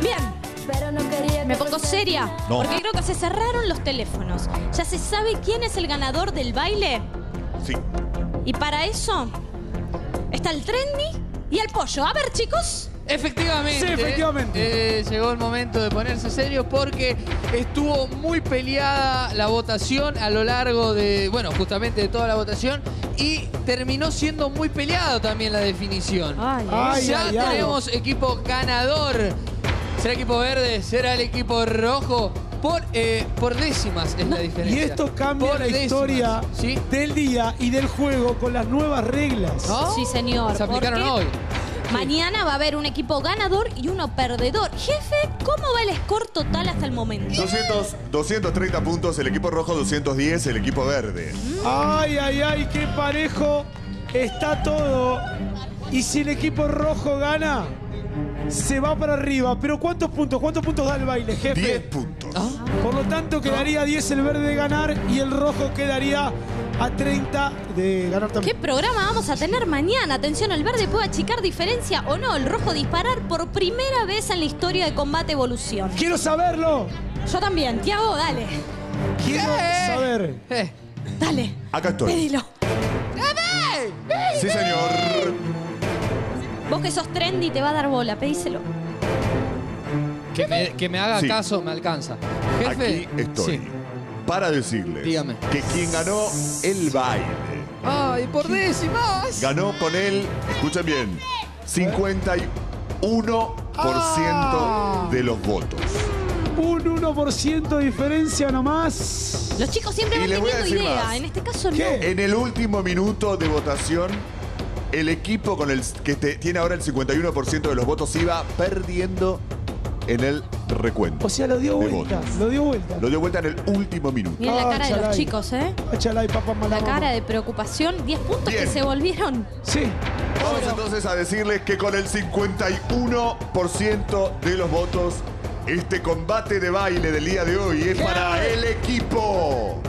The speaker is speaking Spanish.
Bien, me pongo seria, No. porque creo que se cerraron los teléfonos. ¿Ya se sabe quién es el ganador del baile? Sí. Y para eso está el trendy y el pollo. A ver, chicos. Efectivamente. Sí, efectivamente. eh, llegó el momento de ponerse serio porque estuvo muy peleada la votación a lo largo de, bueno, justamente de toda la votación y terminó siendo muy peleado también la definición. Ay, Ay, ya ay, ay. tenemos equipo ganador. ¿Será equipo verde? ¿Será el equipo rojo? Por, eh, por décimas es la Y diferencia. esto cambia Por la décimas, historia ¿Sí? del día y del juego con las nuevas reglas. ¿No? Sí, señor. Se aplicaron hoy. Mañana va a haber un equipo ganador y uno perdedor. Jefe, ¿cómo va el score total hasta el momento? 200, 230 puntos, el equipo rojo 210, el equipo verde. Ay, ay, ay, qué parejo está todo. Y si el equipo rojo gana, se va para arriba. Pero ¿cuántos puntos? ¿Cuántos puntos da el baile, jefe? 10 puntos. Por lo tanto, quedaría 10 el verde de ganar y el rojo quedaría a 30 de ganar ¿Qué también. programa vamos a tener mañana? Atención, el verde puede achicar diferencia o no. El rojo disparar por primera vez en la historia de combate evolución. Quiero saberlo. Yo también. Tiago, dale. Quiero ¿Qué? saber. Eh, Dale. Acá estoy. Pedilo. Sí, señor. Vos que sos trendy te va a dar bola. Pedíselo. que, me, que me haga Sí. caso me alcanza. Jefe. Aquí estoy. Sí. Para decirles Dígame. que quien ganó el baile Ay, por décimas. ganó con él, escuchen bien, 51% Ah. de los votos. Un 1% de diferencia nomás. Los chicos siempre Y van le voy a teniendo decir idea. más. En este caso no. En el último minuto de votación, el equipo con el que te- tiene ahora el 51% de los votos iba perdiendo en el recuento. O sea, lo dio de vuelta. votos. Lo dio vuelta. Lo dio vuelta en el último minuto. Miren la Ah, cara de los chalai. chicos, ¿eh? Achalay, papá, mala La mamá. cara de preocupación. 10 puntos Bien. que se volvieron. Sí. Vamos entonces a decirles que con el 51% de los votos, este combate de baile del día de hoy es para el equipo.